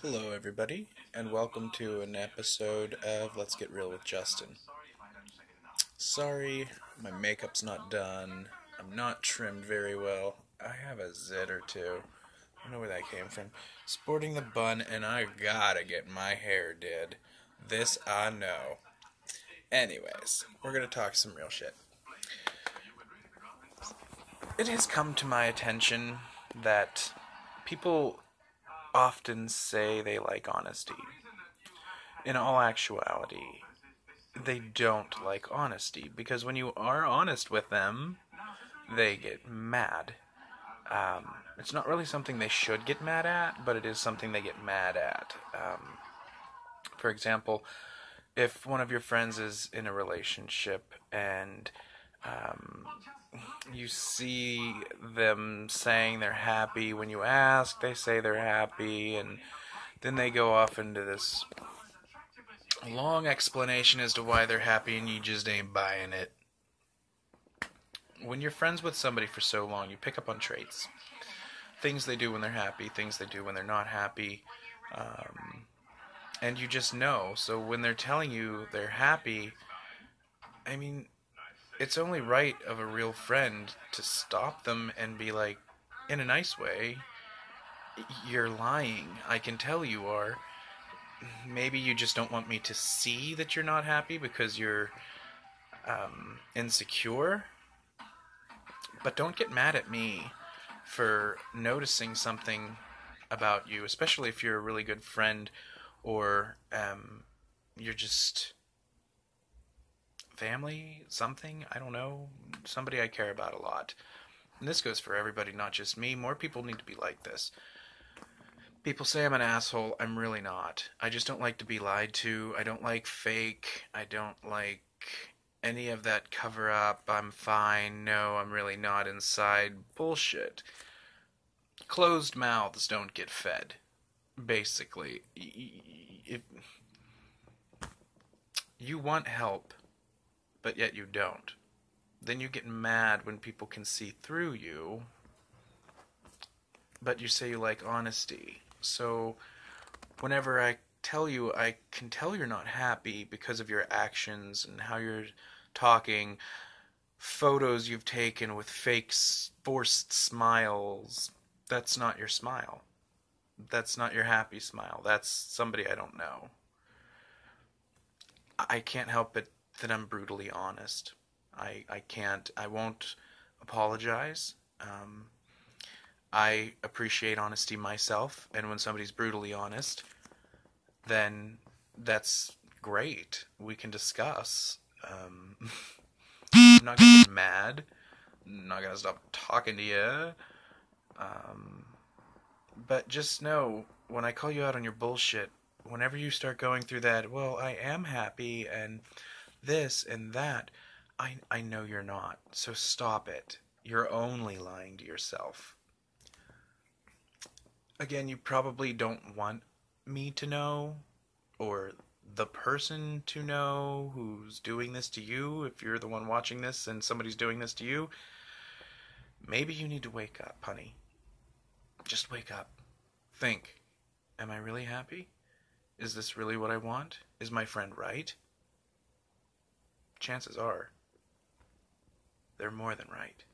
Hello, everybody, and welcome to an episode of Let's Get Real with Justin. Sorry, my makeup's not done. I'm not trimmed very well. I have a zit or two. I don't know where that came from. Sporting the bun, and I gotta get my hair did. This I know. Anyways, we're gonna talk some real shit. It has come to my attention that people often say they like honesty. In all actuality, they don't like honesty because when you are honest with them, they get mad. Um, it's not really something they should get mad at, but it is something they get mad at. Um, for example, if one of your friends is in a relationship and um, you see them saying they're happy when you ask, they say they're happy, and then they go off into this long explanation as to why they're happy, and you just ain't buying it. When you're friends with somebody for so long, you pick up on traits. Things they do when they're happy, things they do when they're not happy. Um, and you just know. So when they're telling you they're happy, I mean, it's only right of a real friend to stop them and be like, in a nice way, you're lying. I can tell you are. Maybe you just don't want me to see that you're not happy because you're um, insecure. But don't get mad at me for noticing something about you, especially if you're a really good friend or um, you're just family, something, I don't know, somebody I care about a lot. And this goes for everybody, not just me. More people need to be like this. People say I'm an asshole. I'm really not. I just don't like to be lied to. I don't like fake. I don't like any of that cover up. I'm fine. No, I'm really not inside. Bullshit. Closed mouths don't get fed. Basically. If you want help, but yet you don't. Then you get mad when people can see through you, but you say you like honesty. So whenever I tell you, I can tell you're not happy because of your actions and how you're talking, photos you've taken with fake forced smiles. That's not your smile. That's not your happy smile. That's somebody I don't know. I can't help but that I'm brutally honest. I, I can't, I won't apologize. Um, I appreciate honesty myself, and when somebody's brutally honest, then that's great. We can discuss. Um, I'm not gonna get mad. I'm not gonna stop talking to you. Um, but just know when I call you out on your bullshit, whenever you start going through that, well, I am happy and this and that. I, I know you're not, so stop it. You're only lying to yourself. Again, you probably don't want me to know, or the person to know who's doing this to you, if you're the one watching this and somebody's doing this to you. Maybe you need to wake up, honey. Just wake up. Think Am I really happy? Is this really what I want? Is my friend right? Chances are they're more than right.